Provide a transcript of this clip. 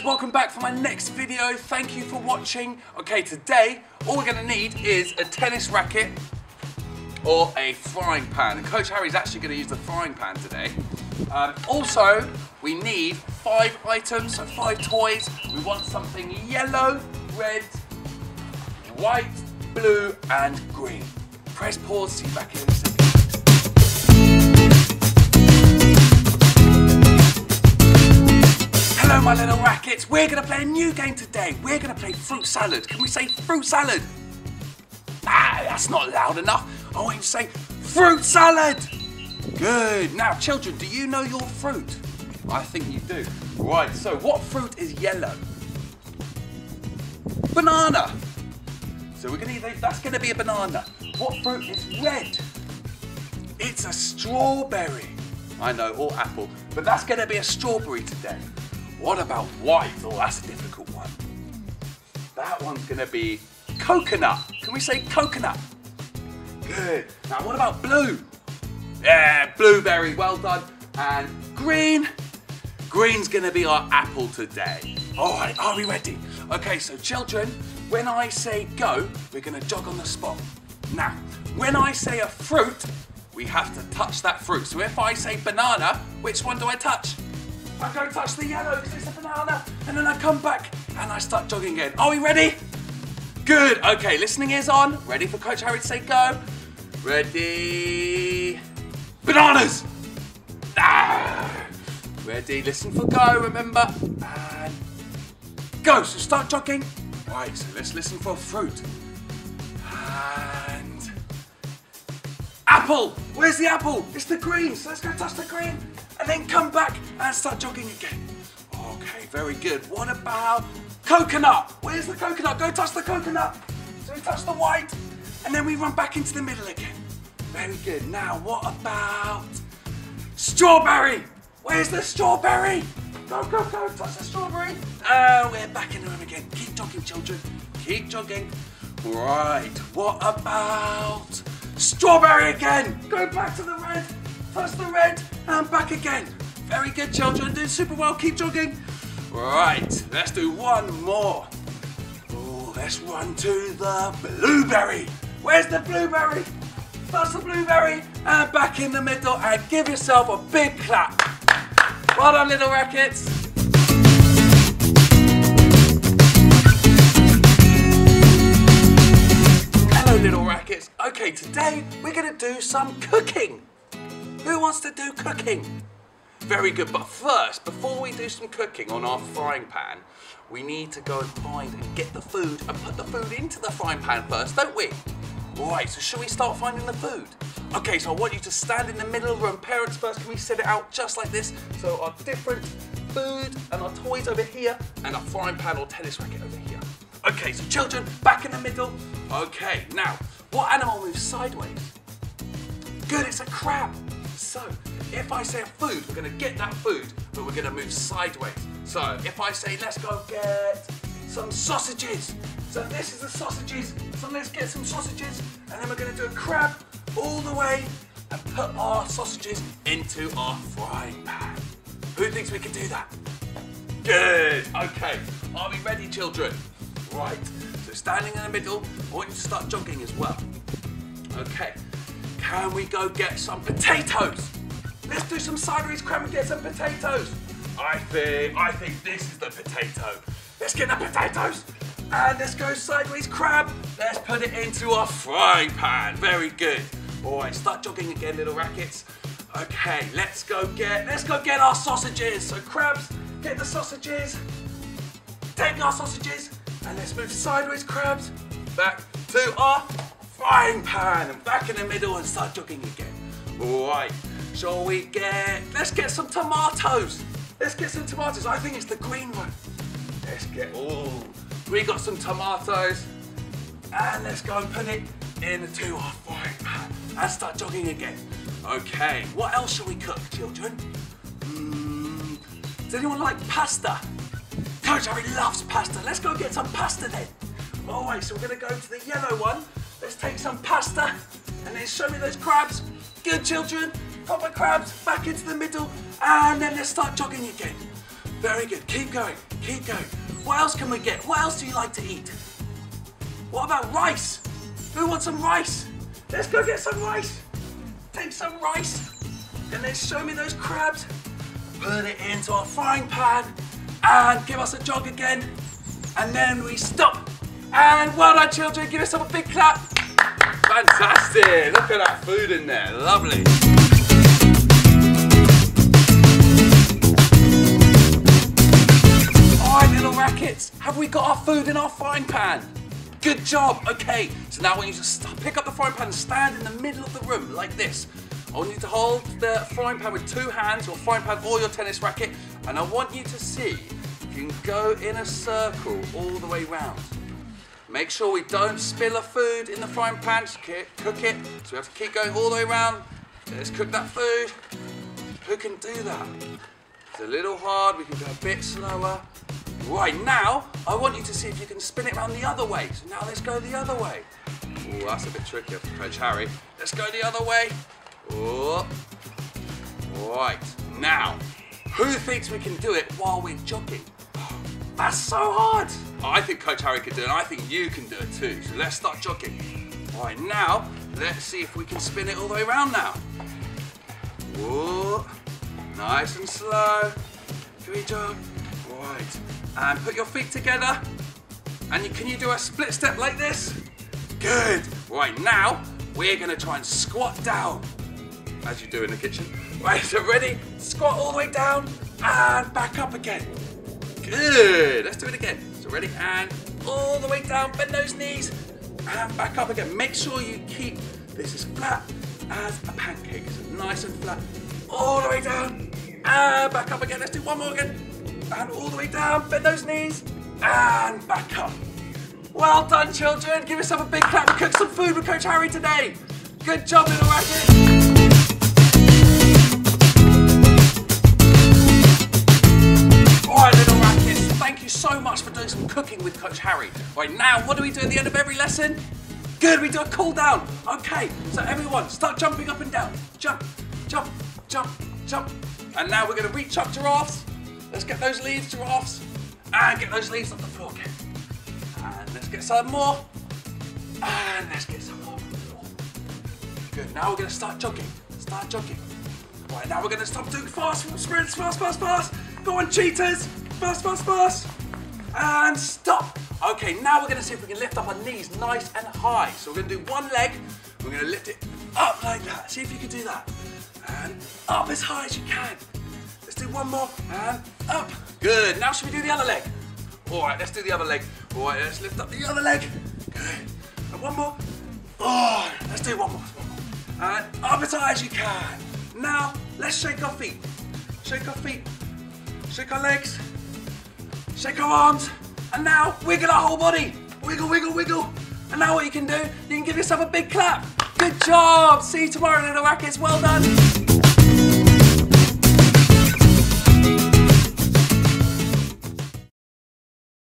guys, welcome back for my next video. Thank you for watching. Okay, today, all we're gonna need is a tennis racket or a frying pan. And Coach Harry's actually gonna use the frying pan today. Um, also, we need five items, so five toys. We want something yellow, red, white, blue, and green. Press pause, see you back in a second. My little rackets. We're gonna play a new game today. We're gonna play fruit salad. Can we say fruit salad? Ah, that's not loud enough. I want you to say fruit salad. Good. Now, children, do you know your fruit? I think you do. Right, so what fruit is yellow? Banana. So we're gonna either, that's gonna be a banana. What fruit is red? It's a strawberry. I know, or apple, but that's gonna be a strawberry today. What about white? Oh, that's a difficult one. That one's gonna be coconut. Can we say coconut? Good. Now, what about blue? Yeah, blueberry, well done. And green? Green's gonna be our apple today. All right, are we ready? Okay, so children, when I say go, we're gonna jog on the spot. Now, when I say a fruit, we have to touch that fruit. So if I say banana, which one do I touch? I go touch the yellow because it's a banana, and then I come back and I start jogging again. Are we ready? Good. Okay, listening is on. Ready for Coach Harry to say go? Ready? Bananas! Ah. Ready, listen for go, remember? And go. So start jogging. Right, so let's listen for fruit. And apple. Where's the apple? It's the green. So let's go touch the green then come back and start jogging again. Okay, very good. What about coconut? Where's the coconut? Go touch the coconut. So we touch the white and then we run back into the middle again. Very good. Now, what about strawberry? Where's the strawberry? Go, go, go, touch the strawberry. Oh, we're back in the room again. Keep jogging, children. Keep jogging. Right, what about strawberry again? Go back to the red, touch the red, and back again. Very good, children. Doing super well. Keep jogging. Right, let's do one more. Oh, let's run to the blueberry. Where's the blueberry? Touch the blueberry, and back in the middle, and give yourself a big clap. Well done, little rackets. Hello, little rackets. Okay, today we're gonna do some cooking. Who wants to do cooking? Very good, but first, before we do some cooking on our frying pan, we need to go and find and get the food and put the food into the frying pan first, don't we? Right, so shall we start finding the food? Okay, so I want you to stand in the middle of the room. Parents first, can we set it out just like this? So our different food and our toys over here and our frying pan or tennis racket over here. Okay, so children, back in the middle. Okay, now, what animal moves sideways? Good, it's a crab. So, if I say food, we're gonna get that food, but we're gonna move sideways. So, if I say, let's go get some sausages. So this is the sausages. So let's get some sausages, and then we're gonna do a crab all the way and put our sausages into our frying pan. Who thinks we can do that? Good. Okay. Are we ready, children? Right. So standing in the middle, I want you to start jogging as well. Okay. Can we go get some potatoes? Let's do some sideways crab and get some potatoes. I think, I think this is the potato. Let's get the potatoes. And let's go sideways crab. Let's put it into our frying pan. Very good. All right, start jogging again, little rackets. Okay, let's go get, let's go get our sausages. So crabs, get the sausages. Take our sausages and let's move sideways crabs back to our frying pan and back in the middle and start jogging again. Right, shall we get, let's get some tomatoes. Let's get some tomatoes. I think it's the green one. Let's get, oh, we got some tomatoes. And let's go and put it into our frying pan and start jogging again. Okay, what else shall we cook, children? Mm, does anyone like pasta? Coach Harry loves pasta. Let's go get some pasta then. All right, so we're gonna go to the yellow one. Let's take some pasta and then show me those crabs. Good children, proper crabs, back into the middle, and then let's start jogging again. Very good. Keep going. Keep going. What else can we get? What else do you like to eat? What about rice? Who wants some rice? Let's go get some rice. Take some rice. And then show me those crabs. Put it into our frying pan. And give us a jog again. And then we stop. And well done, children. Give us a big clap. Fantastic. Look at that food in there. Lovely. Little rackets, have we got our food in our frying pan? Good job. Okay, so now I want you to pick up the frying pan and stand in the middle of the room like this. I want you to hold the frying pan with two hands, your frying pan or your tennis racket, and I want you to see if you can go in a circle all the way round. Make sure we don't spill the food in the frying pan, just cook it. So we have to keep going all the way around. Let's cook that food. Who can do that? It's a little hard, we can go a bit slower. Right, now, I want you to see if you can spin it around the other way. So now let's go the other way. Oh, that's a bit trickier for Coach Harry. Let's go the other way. Right, now, who thinks we can do it while we're jogging? That's so hard. Oh, I think Coach Harry can do it, and I think you can do it too. So let's start jogging. Right, now, let's see if we can spin it all the way around now. Whoa. Nice and slow. Three jog. Right. And put your feet together. And you, can you do a split step like this? Good. Right, now we're gonna try and squat down. As you do in the kitchen. Right, so ready? Squat all the way down and back up again. Good. Let's do it again. So ready? And all the way down. Bend those knees. And back up again. Make sure you keep this as flat as a pancake. So nice and flat. All the way down. And back up again. Let's do one more again. And all the way down. Bend those knees. And back up. Well done, children. Give yourself a big clap. We cooked some food with Coach Harry today. Good job, little racket. Harry. Right, now, what do we do at the end of every lesson? Good, we do a cool down. Okay, so everyone, start jumping up and down. Jump, jump, jump, jump. And now we're going to reach up giraffes. Let's get those leaves, giraffes. And get those leaves off the floor again. And let's get some more. And let's get some more. Good, now we're going to start jogging. Start jogging. Right, now we're going to stop doing fast sprints, fast, fast, fast. Go on, cheetahs. Fast, fast, fast. And stop. Okay, now we're going to see if we can lift up our knees nice and high. So we're to do one leg. We're to lift it up like that. See if you can do that. And up as high as you can. Let's do one more. And up. Good. Now should we do the other leg? All right, let's do the other leg. All right, let's lift up the other leg. Good. And one more. Oh, let's do one more. One more. And up as high as you can. Now, let's shake our feet. Shake our feet. Shake our legs. Shake our arms. And now, wiggle our whole body. Wiggle, wiggle, wiggle. And now what you can do, you can give yourself a big clap. Good job. See you tomorrow, little rackets. Well done.